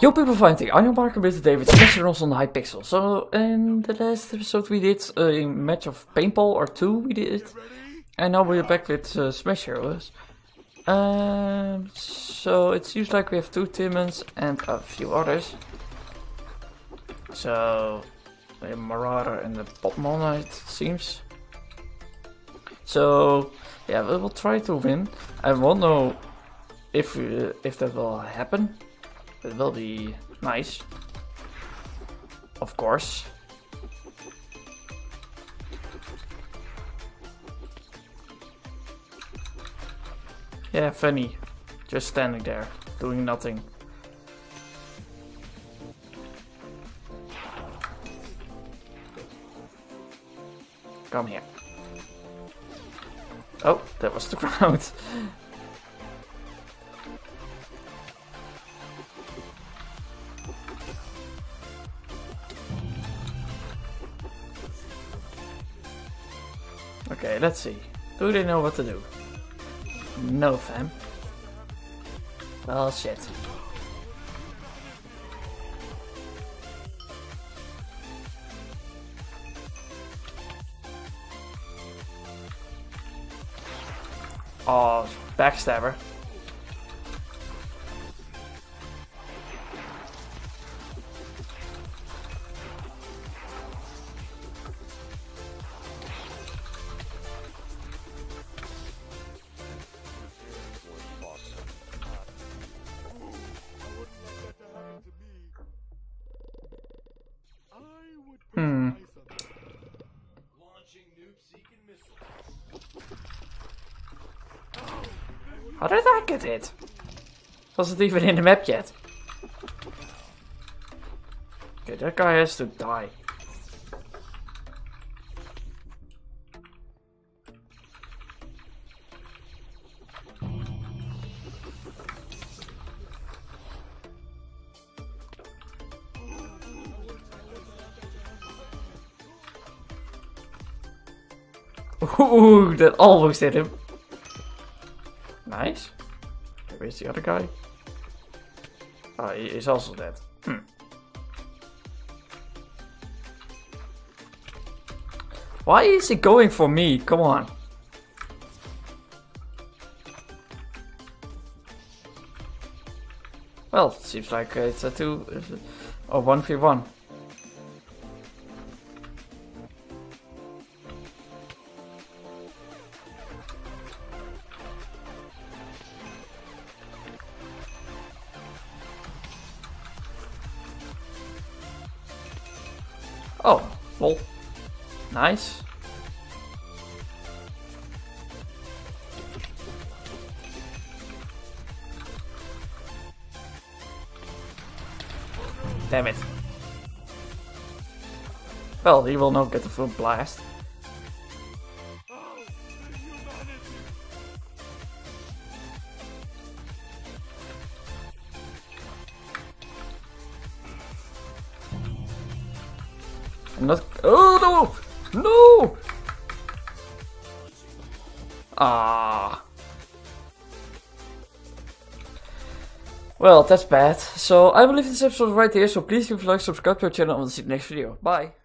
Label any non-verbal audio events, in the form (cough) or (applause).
Yo people fighting, I'm back with today with Smash on the Hypixel. So in the last episode we did a match of paintball or two we did. It. And now we're back with uh, Smash Heroes. Um, so it seems like we have two Tinmans and a few others. So a Marauder and the Botmon it seems. So yeah, we will try to win. I won't know if we, if that will happen. It will be nice. Of course. Yeah, funny. Just standing there, doing nothing. Come here. Oh, that was the (laughs) ground. Okay, let's see. Do they know what to do? No, fam. Well, shit. Oh, backstabber. How did I get it? Wasn't even in the map yet. Okay, that guy has to die. Ooh, that almost hit him. Nice. Where's the other guy? Ah, oh, he's also dead. Hmm. Why is he going for me? Come on. Well, seems like it's a 2 or 1v1. Oh, well, nice. Damn it. Well, he will not get the full blast. Oh no! No! Ah. Well, that's bad. So I will leave this episode right here. So please give a like, subscribe to our channel, and we'll see you in the next video. Bye.